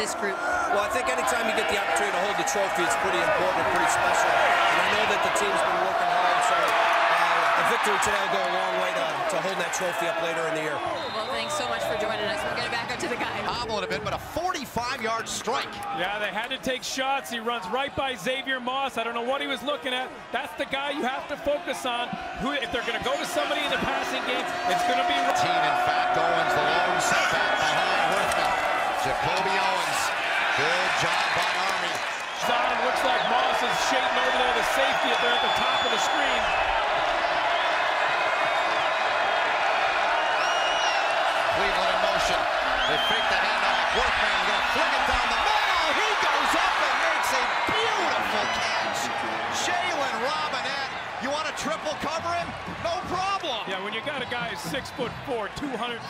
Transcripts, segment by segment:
this group? Well, I think anytime you get the opportunity to hold the trophy, it's pretty important and pretty special. And I know that the team's been working hard, so uh, a victory today will go a long way to, to holding that trophy up later in the year. Well, thanks so much for joining us. We'll get it back up to the guy. Hobbling a bit, but a 45-yard strike. Yeah, they had to take shots. He runs right by Xavier Moss. I don't know what he was looking at. That's the guy you have to focus on. Who, if they're going to go to somebody in the passing game, it's going to be. Team, in fact, Owens the lone setback behind Worthman. Jacoby Owens, good job by Army. Zon looks like Moss is shading over there the safety if they're at the top of the screen. Cleveland in motion. They fake the handoff. Worthman going to fling it down the middle. He goes up and makes a beautiful catch. Jalen Robinette. You want to triple cover him? You got a guy who's six foot four, 215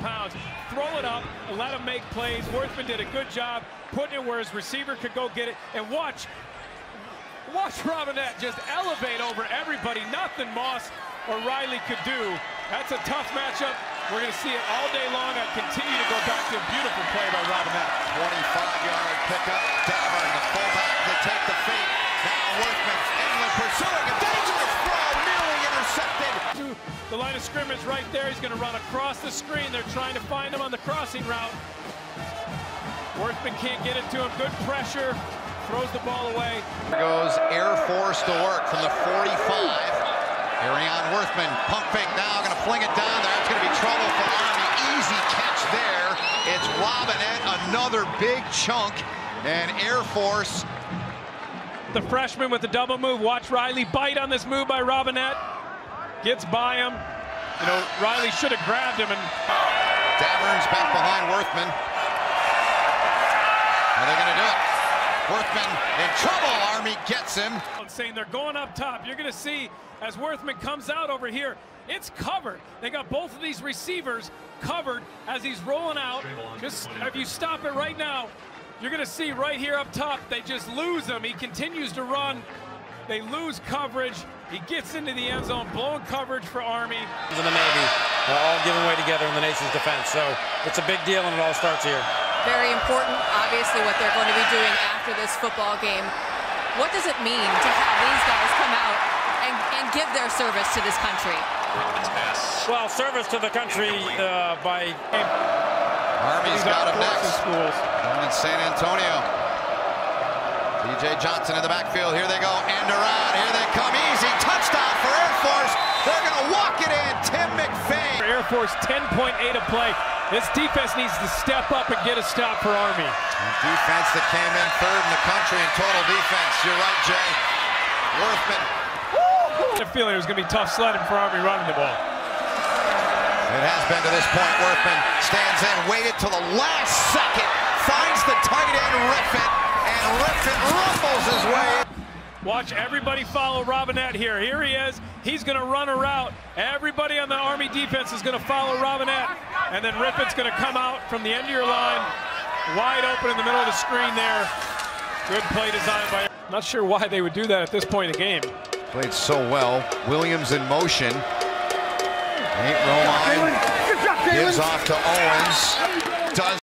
pounds, throw it up let him make plays. Worthman did a good job putting it where his receiver could go get it. And watch, watch Robinette just elevate over everybody. Nothing Moss or Riley could do. That's a tough matchup. We're going to see it all day long. I continue to go back to a beautiful play by Robinette. 25-yard pickup. Davern, the fullback, to take the feet. Now Worthman, England pursuing a dangerous throw, nearly intercepted. To the line of scrimmage right there. He's going to run across the screen. They're trying to find him on the crossing route. Worthman can't get it to him. Good pressure. Throws the ball away. Here goes Air Force to work from the 45. Arion Worthman, pump fake now, going to fling it down there. It's going to be trouble for Army. Easy catch there. It's Robinette, another big chunk. And Air Force. The freshman with the double move. Watch Riley bite on this move by Robinette. Gets by him. You know, Riley should have grabbed him and Davern's back behind Worthman. Are they going to do it? Worthman in trouble. Army gets him. saying they're going up top. You're going to see as Worthman comes out over here, it's covered. They got both of these receivers covered as he's rolling out. Just if you stop it right now, you're going to see right here up top, they just lose him. He continues to run. They lose coverage. He gets into the end zone, blown coverage for Army. In the Navy, uh, all giving way together in the nation's defense. So it's a big deal, and it all starts here. Very important, obviously, what they're going to be doing after this football game. What does it mean to have these guys come out and, and give their service to this country? Well, service to the country uh, by. Army's got him next. Schools. Down in San Antonio. DJ Johnson in the backfield. Here they go. And around. Here they come. Easy touchdown for Air Force. They're going to walk it in. Tim McVey. Air Force 10.8 a play. This defense needs to step up and get a stop for Army. And Defense that came in third in the country in total defense. You're right, Jay. Worthman. I had a feeling it was going to be tough sledding for Army running the ball. It has been to this point. Worthman stands in, waited till the last second, finds the tight end Riffin, and Riffin rumbles his way. Watch everybody follow Robinette here. Here he is. He's going to run a route. Everybody on the Army defense is going to follow Robinette. And then Riffin's going to come out from the end of your line, wide open in the middle of the screen there. Good play design by. Not sure why they would do that at this point in the game. Played so well. Williams in motion. Nate Romine gives off to Owens. Does